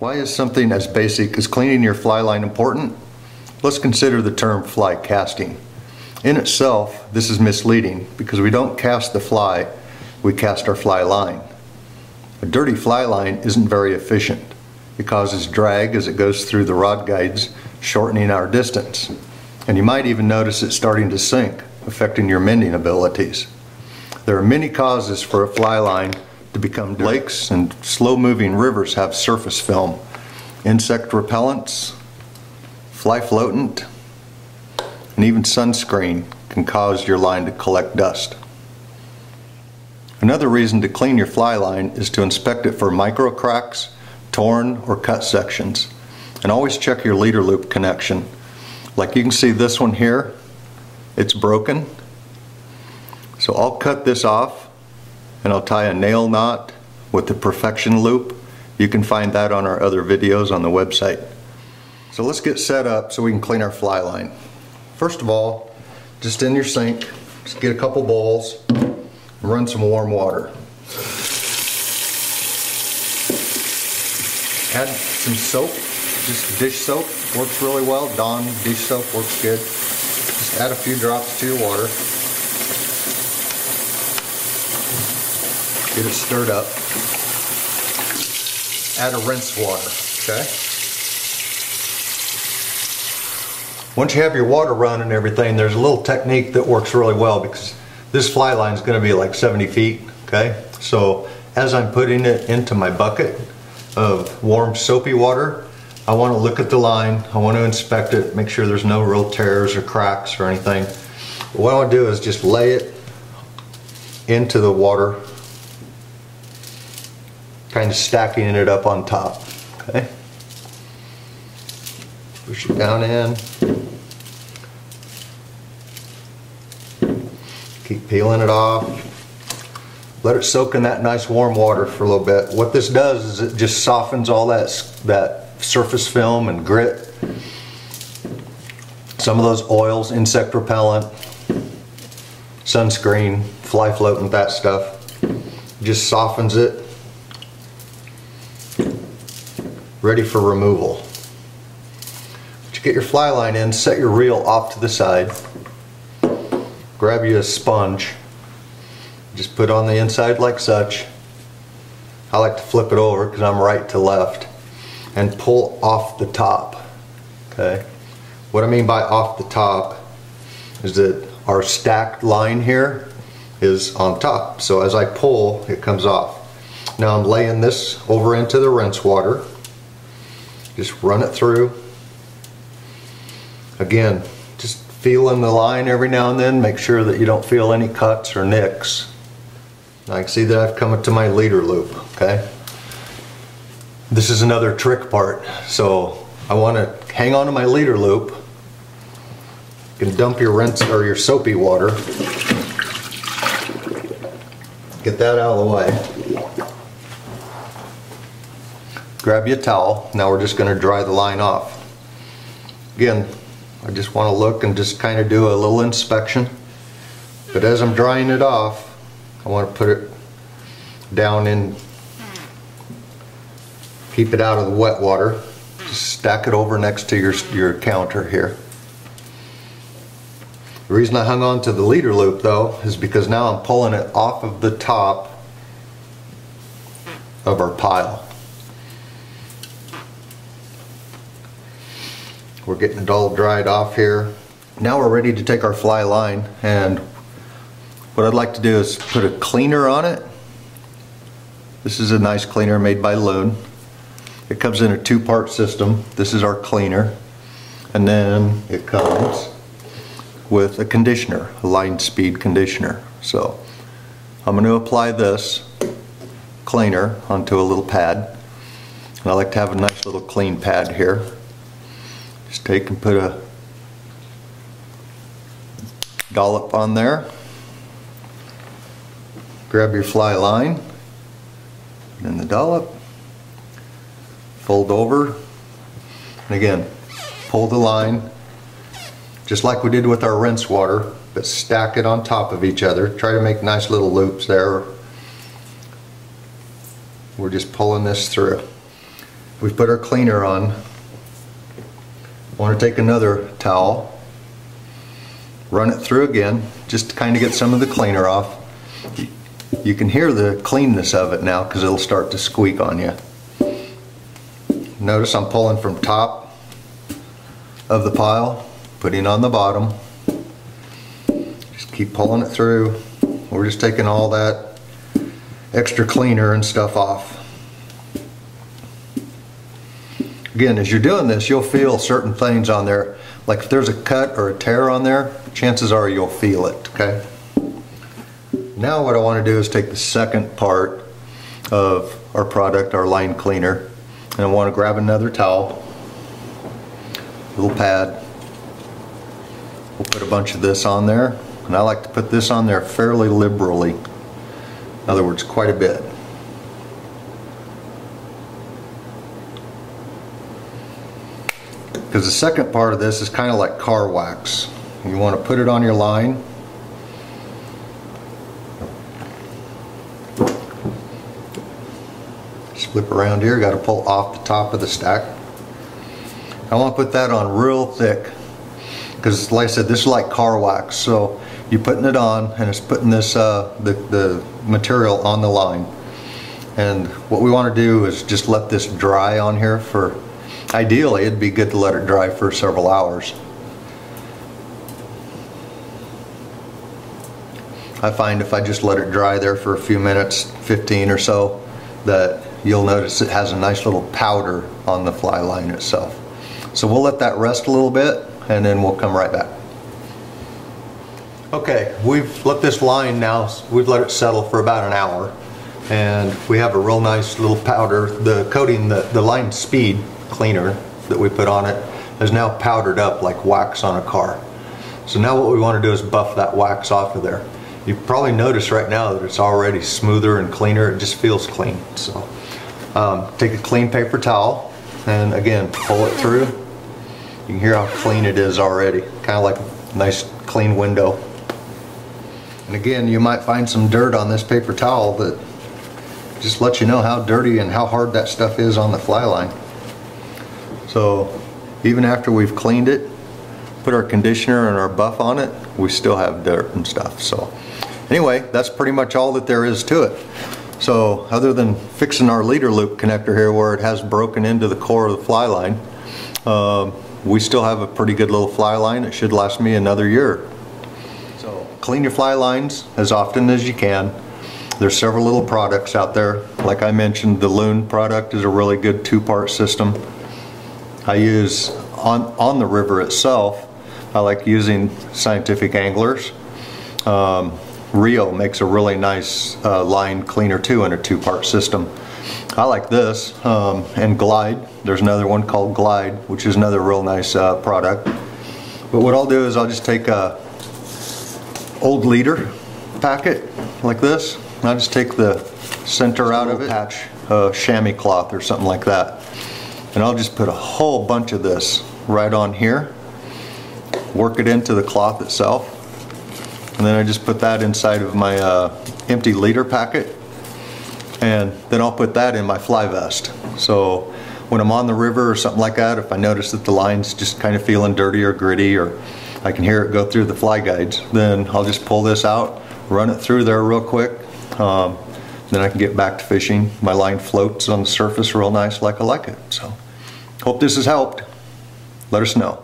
Why is something as basic as cleaning your fly line important? Let's consider the term fly casting. In itself, this is misleading because we don't cast the fly, we cast our fly line. A dirty fly line isn't very efficient. It causes drag as it goes through the rod guides, shortening our distance. And you might even notice it starting to sink, affecting your mending abilities. There are many causes for a fly line to become lakes and slow moving rivers have surface film, insect repellents, fly floatant, and even sunscreen can cause your line to collect dust. Another reason to clean your fly line is to inspect it for micro cracks, torn or cut sections. And always check your leader loop connection. Like you can see this one here, it's broken. So I'll cut this off and I'll tie a nail knot with the perfection loop. You can find that on our other videos on the website. So let's get set up so we can clean our fly line. First of all, just in your sink, just get a couple bowls run some warm water. Add some soap, just dish soap, works really well. Dawn dish soap works good. Just add a few drops to your water. Get it stirred up. Add a rinse water, okay? Once you have your water run and everything, there's a little technique that works really well because this fly line is going to be like 70 feet, okay? So as I'm putting it into my bucket of warm soapy water, I want to look at the line, I want to inspect it, make sure there's no real tears or cracks or anything. What I want to do is just lay it into the water kind of stacking it up on top. Okay. Push it down in. Keep peeling it off. Let it soak in that nice warm water for a little bit. What this does is it just softens all that, that surface film and grit. Some of those oils, insect repellent, sunscreen, fly floatant, that stuff. Just softens it ready for removal. But you get your fly line in, set your reel off to the side, grab you a sponge, just put on the inside like such. I like to flip it over because I'm right to left and pull off the top. Okay. What I mean by off the top is that our stacked line here is on top. So as I pull, it comes off. Now I'm laying this over into the rinse water. Just run it through. Again, just feeling the line every now and then. Make sure that you don't feel any cuts or nicks. I can see that I've come up to my leader loop, okay? This is another trick part. So I want to hang on to my leader loop. You can dump your rinse or your soapy water. Get that out of the way grab your towel. Now we're just going to dry the line off. Again, I just want to look and just kind of do a little inspection. But as I'm drying it off, I want to put it down in, keep it out of the wet water. Just stack it over next to your, your counter here. The reason I hung on to the leader loop though is because now I'm pulling it off of the top of our pile. We're getting it all dried off here. Now we're ready to take our fly line and what I'd like to do is put a cleaner on it. This is a nice cleaner made by Loon. It comes in a two-part system. This is our cleaner. And then it comes with a conditioner, a line speed conditioner. So I'm going to apply this cleaner onto a little pad. And I like to have a nice little clean pad here. Just take and put a dollop on there. Grab your fly line and the dollop. Fold over. And again, pull the line just like we did with our rinse water, but stack it on top of each other. Try to make nice little loops there. We're just pulling this through. we've put our cleaner on. Want to take another towel, run it through again, just to kind of get some of the cleaner off. You can hear the cleanness of it now because it'll start to squeak on you. Notice I'm pulling from top of the pile, putting on the bottom. Just keep pulling it through. We're just taking all that extra cleaner and stuff off. Again, as you're doing this, you'll feel certain things on there. Like if there's a cut or a tear on there, chances are you'll feel it, okay? Now what I want to do is take the second part of our product, our line cleaner, and I want to grab another towel, little pad. We'll put a bunch of this on there, and I like to put this on there fairly liberally. In other words, quite a bit. Because the second part of this is kind of like car wax. You want to put it on your line flip around here, got to pull off the top of the stack. I want to put that on real thick because like I said, this is like car wax. So you're putting it on and it's putting this, uh, the, the material on the line. And what we want to do is just let this dry on here for, ideally it'd be good to let it dry for several hours. I find if I just let it dry there for a few minutes, 15 or so, that you'll notice it has a nice little powder on the fly line itself. So we'll let that rest a little bit and then we'll come right back. Okay, we've let this line now, we've let it settle for about an hour and we have a real nice little powder. The coating, the, the line speed cleaner that we put on it is now powdered up like wax on a car. So now what we want to do is buff that wax off of there. You probably notice right now that it's already smoother and cleaner. It just feels clean. So um, take a clean paper towel and again pull it through. You can hear how clean it is already. Kind of like a nice clean window. And again, you might find some dirt on this paper towel that just lets you know how dirty and how hard that stuff is on the fly line. So even after we've cleaned it, put our conditioner and our buff on it, we still have dirt and stuff. So anyway, that's pretty much all that there is to it. So other than fixing our leader loop connector here where it has broken into the core of the fly line, um, we still have a pretty good little fly line. It should last me another year. So clean your fly lines as often as you can. There's several little products out there. Like I mentioned, the Loon product is a really good two-part system. I use on, on the river itself, I like using scientific anglers. Um, Rio makes a really nice uh, line cleaner too in a two-part system. I like this um, and Glide. There's another one called Glide, which is another real nice uh, product. But what I'll do is I'll just take a old leader packet like this. And I'll just take the center out of it, patch a chamois cloth or something like that. And I'll just put a whole bunch of this right on here. Work it into the cloth itself and then I just put that inside of my uh, empty leader packet. And then I'll put that in my fly vest. So when I'm on the river or something like that, if I notice that the line's just kind of feeling dirty or gritty or I can hear it go through the fly guides, then I'll just pull this out, run it through there real quick. Um, then I can get back to fishing. My line floats on the surface real nice like I like it. So hope this has helped. Let us know.